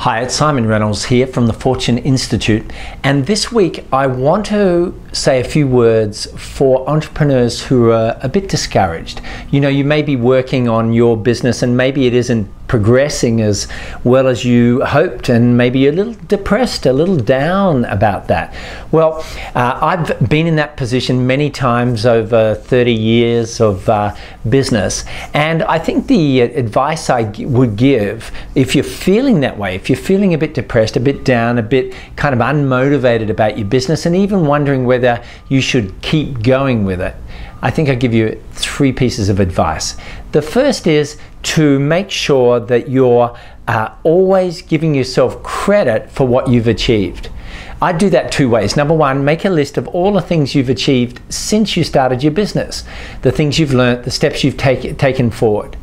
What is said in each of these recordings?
Hi, it's Simon Reynolds here from the Fortune Institute, and this week I want to say a few words for entrepreneurs who are a bit discouraged. You know, you may be working on your business and maybe it isn't progressing as well as you hoped, and maybe you're a little depressed, a little down about that. Well, uh, I've been in that position many times over 30 years of uh, business, and I think the advice I would give if you're feeling that way, if you're feeling a bit depressed, a bit down, a bit kind of unmotivated about your business, and even wondering whether you should keep going with it, I think I'll give you three pieces of advice. The first is to make sure that you're uh, always giving yourself credit for what you've achieved. I do that two ways. Number one, make a list of all the things you've achieved since you started your business, the things you've learned, the steps you've take, taken forward.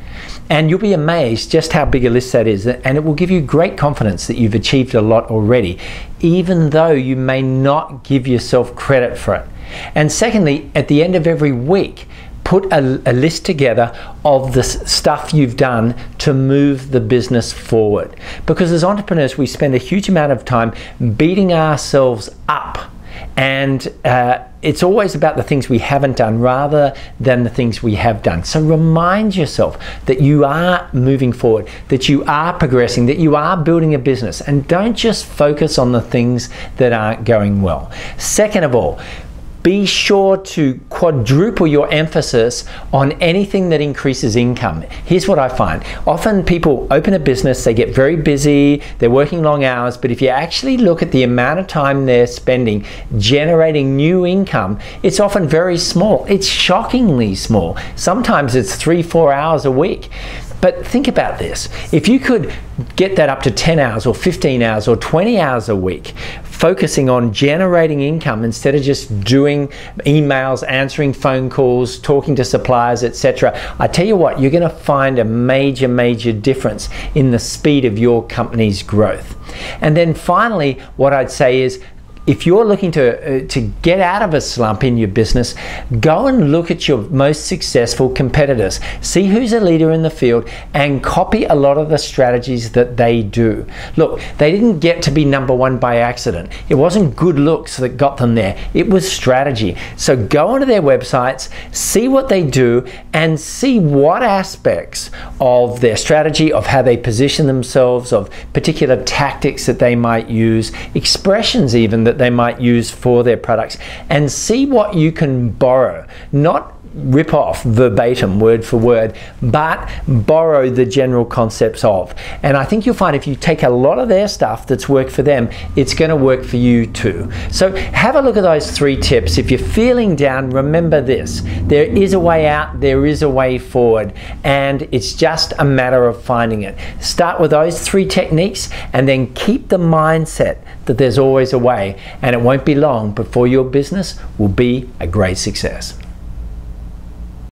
And you'll be amazed just how big a list that is. And it will give you great confidence that you've achieved a lot already, even though you may not give yourself credit for it. And secondly, at the end of every week, put a, a, list together of the stuff you've done to move the business forward. Because as entrepreneurs, we spend a huge amount of time beating ourselves up. And uh, it's always about the things we haven't done rather than the things we have done. So remind yourself that you are moving forward, that you are progressing, that you are building a business, and don't just focus on the things that aren't going well. Second of all, be sure to quadruple your emphasis on anything that increases income. Here's what I find. Often people open a business, they get very busy, they're working long hours, but if you actually look at the amount of time they're spending generating new income, it's often very small. It's shockingly small. Sometimes it's three, four hours a week. But think about this. If you could get that up to 10 hours or 15 hours or 20 hours a week, focusing on generating income instead of just doing emails, answering phone calls, talking to suppliers, etc. I tell you what, you're going to find a major, major difference in the speed of your company's growth. And then finally, what I'd say is if you're looking to, uh, to get out of a slump in your business, go and look at your most successful competitors. See who's a leader in the field and copy a lot of the strategies that they do. Look, they didn't get to be number one by accident. It wasn't good looks that got them there, it was strategy. So go onto their websites, see what they do, and see what aspects of their strategy, of how they position themselves, of particular tactics that they might use, expressions even that that they might use for their products and see what you can borrow. Not rip off verbatim, word for word, but borrow the general concepts of. And I think you'll find if you take a lot of their stuff that's worked for them, it's going to work for you too. So have a look at those three tips. If you're feeling down, remember this there is a way out, there is a way forward, and it's just a matter of finding it. Start with those three techniques and then keep the mindset that there's always a way, and it won't be long before your business will be a great success.